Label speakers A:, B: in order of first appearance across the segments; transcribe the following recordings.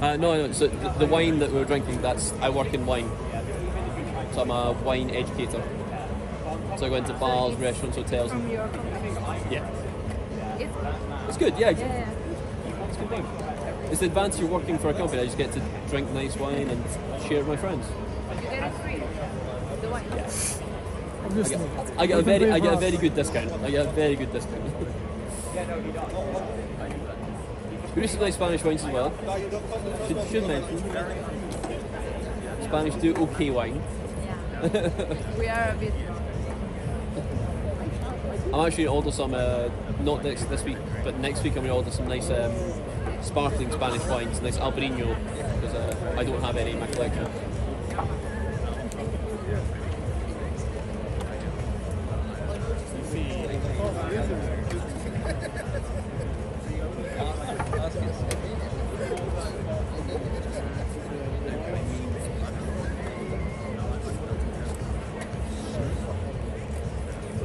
A: Uh, no, no. So the, the wine that we were drinking, that's I work in wine. So I'm a wine educator. So I go into bars, restaurants, hotels.
B: From your company.
A: Yeah,
B: It's,
A: it's good. Yeah,
B: yeah, yeah.
A: it's a good thing. It's the advantage of working for a company. I just get to drink nice wine and share with my friends.
B: You get it free. The wine.
C: Obviously.
A: I get a
C: You can
A: very, I get a very good discount. I get a very good discount. we do some nice Spanish wines as well. Should, should mention. Spanish do okay wine.
B: Yeah. we are a bit.
A: I'm actually going to order some, uh, not this, this week, but next week I'm going to order some nice um, sparkling Spanish wines, nice Albariño, because uh, I don't have any in my collection.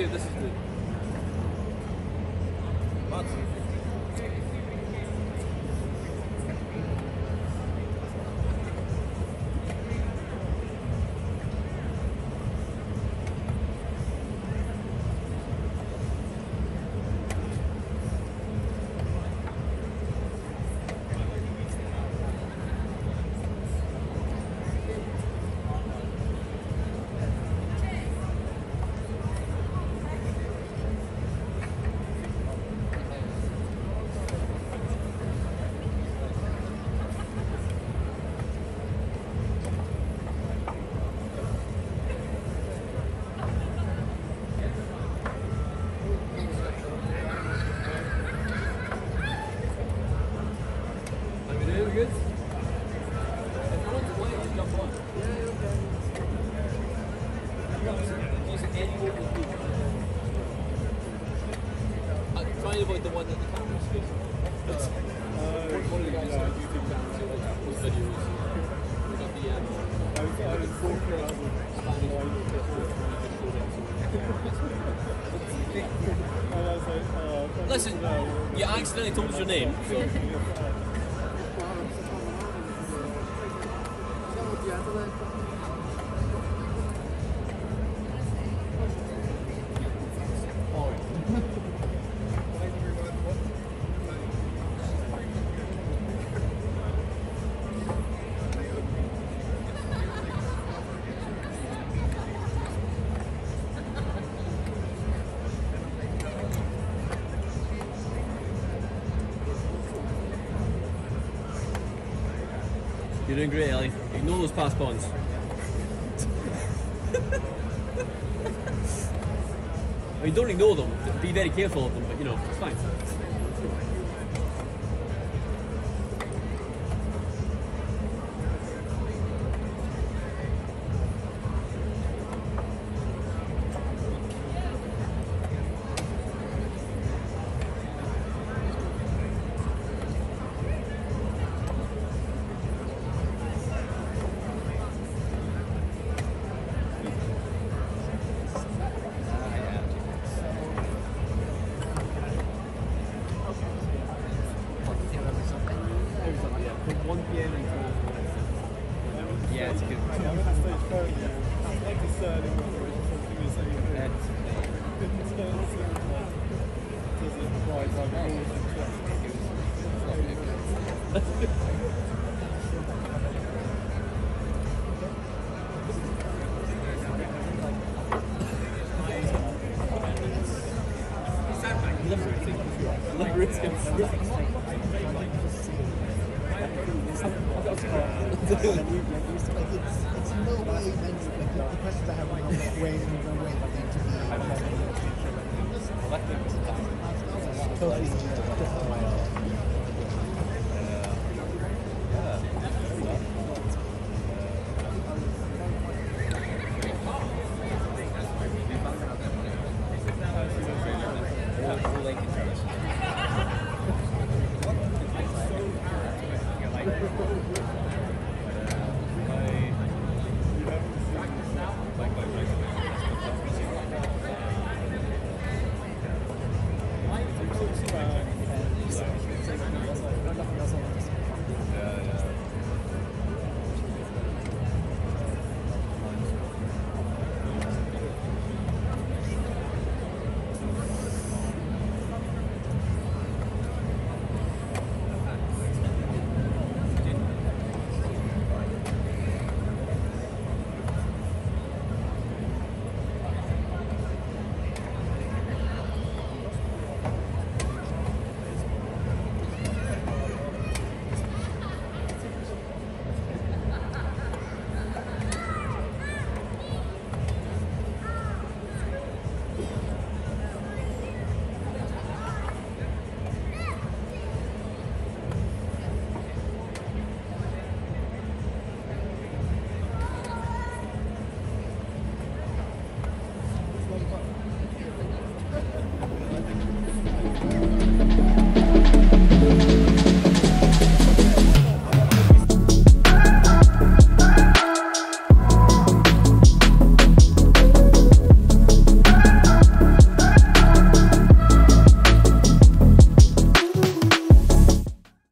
D: You
A: this is good. Try and avoid the one that the camera's facing. That's one of the guys on YouTube channels who like post videos. We got the um, Listen, you accidentally told us your name. So. You're doing great, Ely. Ignore those passed pawns. I mean, don't ignore them. Be very careful of them, but you know, it's fine. Yeah, it's good. Like
E: questions I have not way, no way meant to be